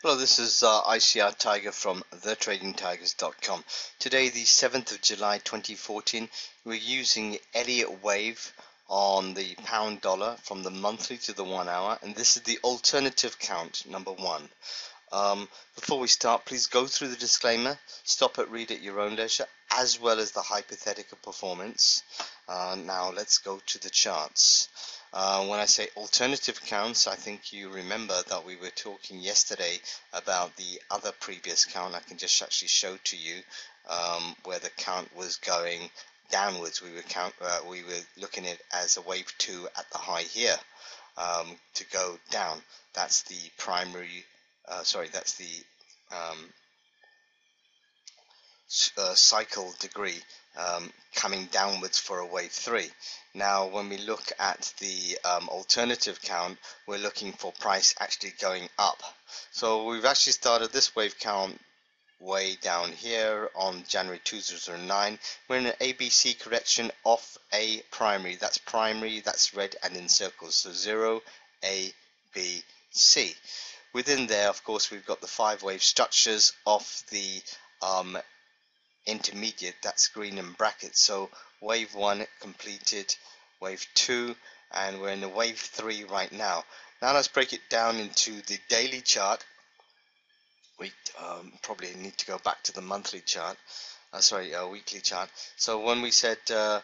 Hello, this is uh, ICR Tiger from thetradingtigers.com. Today, the 7th of July 2014, we're using Elliott Wave on the pound dollar from the monthly to the one hour, and this is the alternative count, number one. Um, before we start, please go through the disclaimer, stop it, read at your own leisure, as well as the hypothetical performance. Uh, now, let's go to the charts. Uh, when I say alternative counts, I think you remember that we were talking yesterday about the other previous count. I can just actually show to you um, where the count was going downwards. We were count, uh, we were looking at it as a wave two at the high here um, to go down. That's the primary. Uh, sorry, that's the um, uh, cycle degree um, coming downwards for a wave 3. Now when we look at the um, alternative count we're looking for price actually going up. So we've actually started this wave count way down here on January 2009 we're in an ABC correction off a primary that's primary that's red and in circles so 0 A B C within there of course we've got the five wave structures of the um, intermediate that's green in brackets. So wave 1 completed wave 2 and we're in the wave 3 right now. Now let's break it down into the daily chart. We um, probably need to go back to the monthly chart uh, sorry uh, weekly chart. So when we said uh,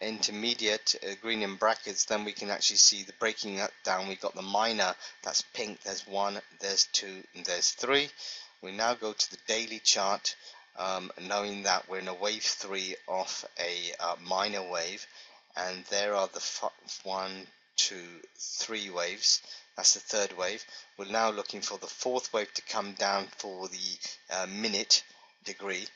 intermediate uh, green in brackets then we can actually see the breaking down. We got the minor that's pink there's one there's two and there's three. We now go to the daily chart um, knowing that we're in a wave 3 of a uh, minor wave and there are the one, two, three waves. That's the third wave. We're now looking for the fourth wave to come down for the uh, minute degree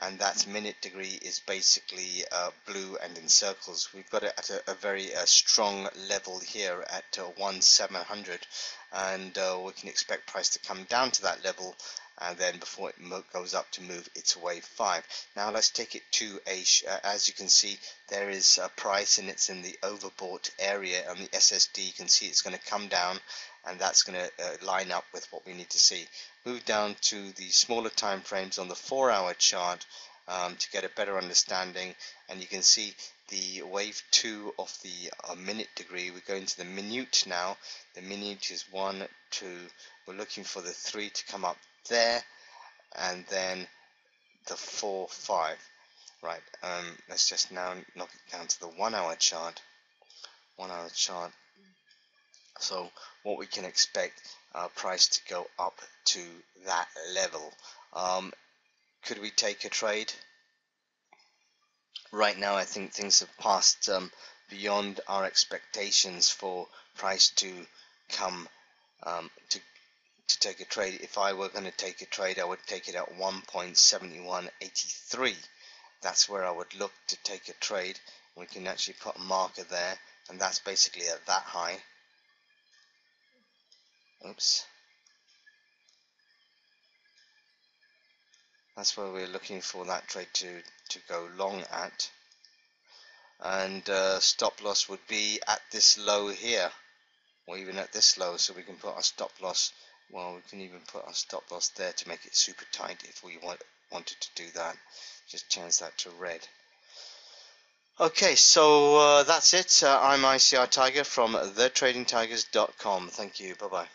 and that minute degree is basically uh, blue and in circles. We've got it at a, a very uh, strong level here at uh, 1 700 and uh, we can expect price to come down to that level and then before it goes up to move its wave 5. Now let's take it to a, uh, as you can see there is a price and it's in the overbought area on the SSD you can see it's going to come down and that's going to uh, line up with what we need to see. Move down to the smaller time frames on the 4 hour chart um, to get a better understanding. And you can see the wave 2 of the uh, minute degree. We're going to the minute now. The minute is 1 2 we're looking for the 3 to come up there and then the 4 5 right um, let's just now knock it down to the 1 hour chart. 1 hour chart so what we can expect uh, price to go up to that level. Um, could we take a trade? Right now I think things have passed um, beyond our expectations for price to come um, to to take a trade. If I were going to take a trade I would take it at 1.7183 that's where I would look to take a trade. We can actually put a marker there and that's basically at that high oops. That's where we're looking for that trade to to go long at. And uh, stop loss would be at this low here or even at this low so we can put our stop loss well we can even put our stop loss there to make it super tight if we want, wanted to do that. Just change that to red. Okay so uh, that's it. Uh, I'm ICR Tiger from thetradingtigers.com thank you. Bye bye